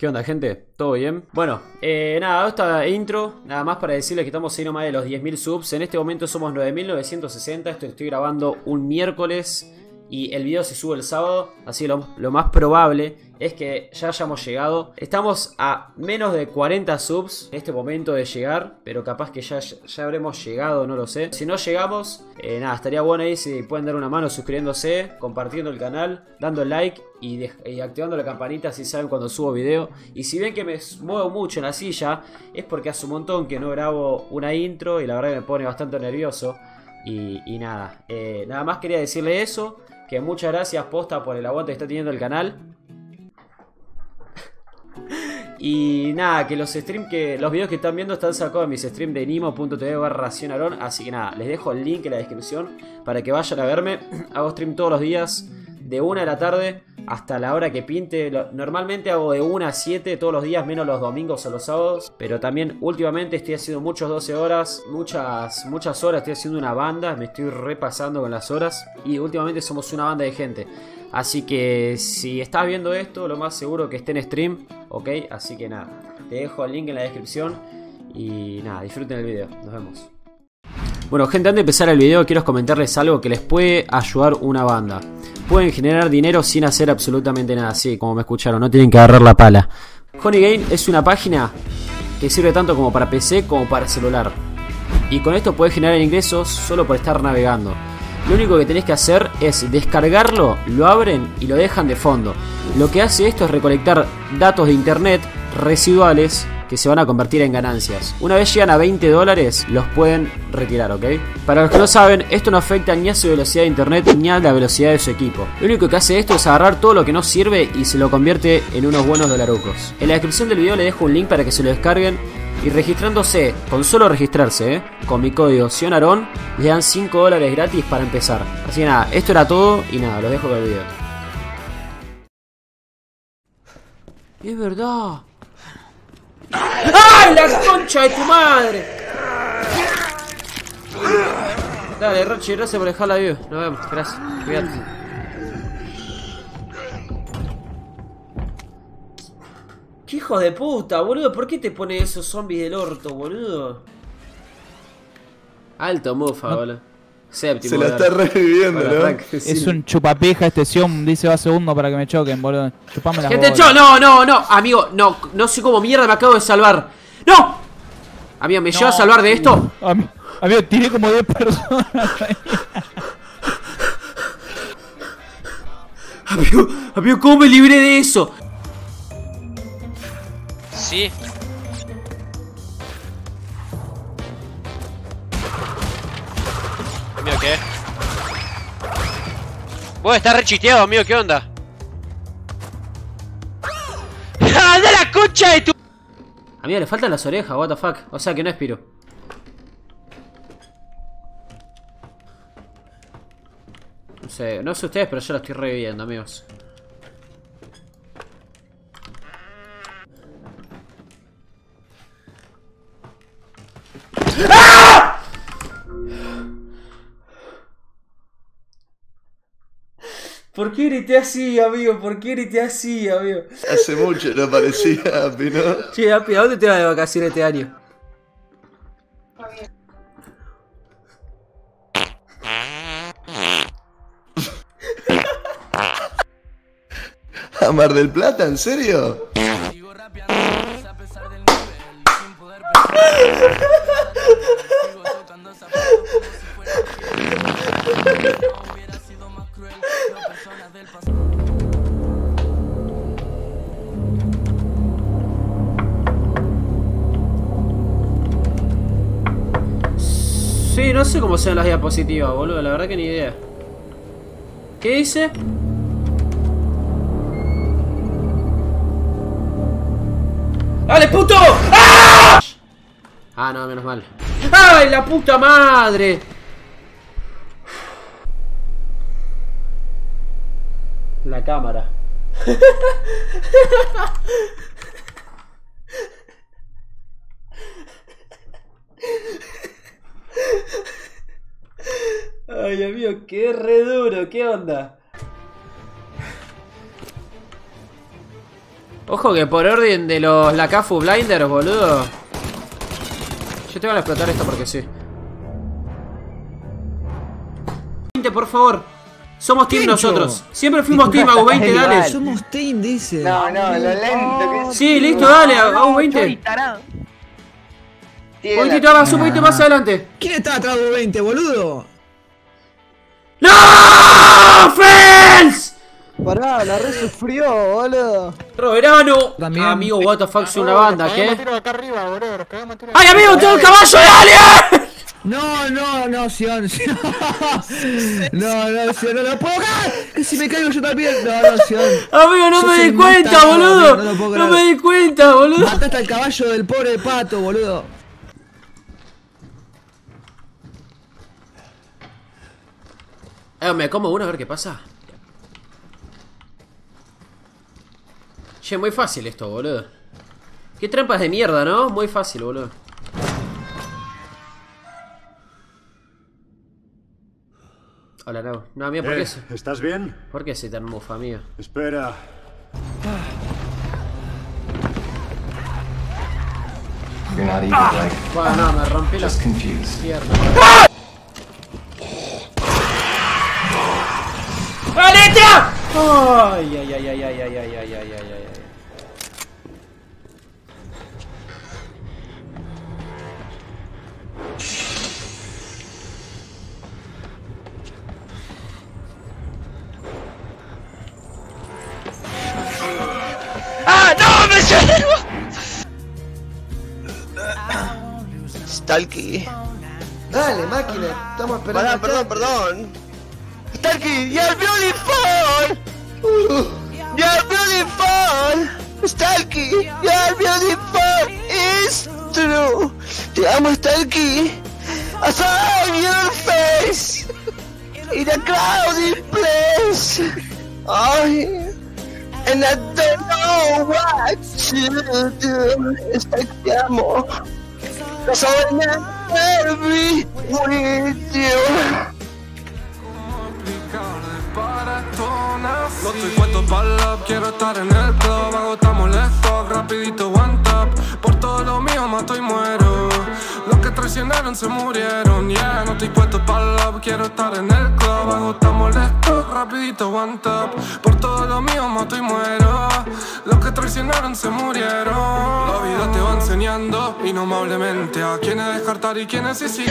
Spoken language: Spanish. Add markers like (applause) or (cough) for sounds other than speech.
¿Qué onda, gente? ¿Todo bien? Bueno, eh, nada, esta intro, nada más para decirles que estamos ahí nomás de los 10.000 subs. En este momento somos 9.960. Esto estoy grabando un miércoles y el video se sube el sábado. Así lo, lo más probable es que ya hayamos llegado. Estamos a menos de 40 subs en este momento de llegar, pero capaz que ya, ya habremos llegado, no lo sé. Si no llegamos, eh, nada, estaría bueno ahí si pueden dar una mano suscribiéndose, compartiendo el canal, dando like y, activando la campanita si saben cuando subo video. Y si ven que me muevo mucho en la silla, es porque hace un montón que no grabo una intro y la verdad que me pone bastante nervioso. Y, y nada, eh, nada más quería decirle eso. Que muchas gracias, posta, por el aguante que está teniendo el canal. Y nada, que los streams que. Los videos que están viendo están sacados en mis streams de nimo.tv barra. Así que nada, les dejo el link en la descripción para que vayan a verme. (clears throat) Hago stream todos los días. De 1 de la tarde hasta la hora que pinte. Normalmente hago de 1 a 7 todos los días, menos los domingos o los sábados. Pero también últimamente estoy haciendo muchos 12 horas, muchas, muchas horas. Estoy haciendo una banda, me estoy repasando con las horas. Y últimamente somos una banda de gente. Así que si estás viendo esto, lo más seguro que esté en stream, ¿ok? Así que nada, te dejo el link en la descripción y nada, disfruten el video, nos vemos. Bueno gente, antes de empezar el video quiero comentarles algo que les puede ayudar una banda. Pueden generar dinero sin hacer absolutamente nada, sí, como me escucharon, no tienen que agarrar la pala. Honey Game es una página que sirve tanto como para PC como para celular. Y con esto puedes generar ingresos solo por estar navegando. Lo único que tenés que hacer es descargarlo, lo abren y lo dejan de fondo. Lo que hace esto es recolectar datos de internet residuales que se van a convertir en ganancias. Una vez llegan a 20 dólares, los pueden retirar, ¿ok? Para los que no saben, esto no afecta ni a su velocidad de internet ni a la velocidad de su equipo. Lo único que hace esto es agarrar todo lo que no sirve y se lo convierte en unos buenos dolarucos. En la descripción del video le dejo un link para que se lo descarguen y registrándose, con solo registrarse, ¿eh? con mi código Sionaron, le dan 5 dólares gratis para empezar. Así que nada, esto era todo y nada, los dejo con el video. Es verdad. ¡Ay, la concha de tu madre! Dale, Rochi, gracias por dejar la view. Nos vemos, gracias. Cuídate. ¿Qué hijo de puta, boludo? ¿Por qué te pone esos zombies del orto, boludo? Alto mufa, boludo. Séptimo. Se la está reviviendo, ¿no? Es un chupapeja este Sion, dice va segundo para que me choquen, boludo. Chupame la Gente, yo, no, no, no, amigo, no, no sé cómo mierda me acabo de salvar. ¡No! Amigo, ¿me lleva a salvar de esto? Amigo, tiré como 10 personas. (laughs) Amigo, amigo, ¿cómo me libré de eso? Sí. Amigo, ¿qué? Vos estás re chiteado, amigo, ¿qué onda? (laughs) ¡Ah, de la concha de tu! Amigo, le faltan las orejas, what the fuck. O sea que no es Piro. No sé, no sé ustedes, pero yo lo estoy reviviendo, amigos. ¿Por qué grité así, amigo? ¿Por qué grité así, amigo? Hace mucho no aparecía Api, ¿no? Che, Api, ¿a dónde te vas de vacaciones este año? ¿A Mar del Plata? ¿En serio? (laughs) personas del pasado Sí, no sé cómo sean las diapositivas, boludo, la verdad que ni idea. ¿Qué dice? ¡Dale, puto! ¡Ah! Ah, no, menos mal. ¡Ay, la puta madre! La cámara. Ay, amigo, qué re duro, ¿qué onda? Ojo que por orden de los Lakafu Blinders, boludo. Yo te voy a explotar esto porque sí. 20, por favor. Somos team Pincho. nosotros. Siempre fuimos team, (laughs) Agus 20, dale. Somos team, dice. No, no, lo lento que es. Sí, listo, dale, Agus 20. Tiene Poquitito la- más, un poquito más adelante. ¿Quién está atrás de 20, boludo? ¡No! ¡Fels! Pará, la re sufrió, boludo. Roberano. También. Amigo, what the fuck, es una banda, ¿qué? acá arriba, boludo. ¡Ay, amigo, tengo el caballo de Alien! No, no, no, Sion, Sion. (laughs) No, no, Sion, no lo puedo caer. Que si me caigo yo también. No, no, Sion. Amigo, no me di cuenta, matado, boludo. amigo, no me di cuenta, boludo. Mataste al caballo del pobre pato, boludo. Eh, me como uno a ver qué pasa. Che, muy fácil esto, boludo. Qué trampas de mierda, ¿no? Muy fácil, boludo. Hola, no. No, amigo, ¿por qué, Eh, se- ¿Estás bien? ¿por qué se tan mufa, amigo? Espera. You're not even like Bueno, no, me rompí la just confused. pierna. ¡Aletia! Ay, ay, ay, ay, ay, ay, ay, ay, ay, ay, Stalky. Dale, máquina, estamos esperando. Perdón, perdón, perdón. Stalky, you're beautiful. You're beautiful. Stalky, you're beautiful. It's true. Te amo, Stalky. I saw your face in a crowded place. Ay, and I don't know what to do. Stalky, te amo. Never be with you. No estoy puesto para quiero estar en el club. Agotamos el stock, rapidito one tap. Por todo lo mío mato y muero. Los que traicionaron se murieron, yeah. No estoy puesto para quiero estar en el club. Agotamos el stock, rapidito one tap Por todo lo mío mato y muero. Los que traicionaron se murieron. La vida te va enseñando innomablemente A quiénes descartar y quiénes sí sí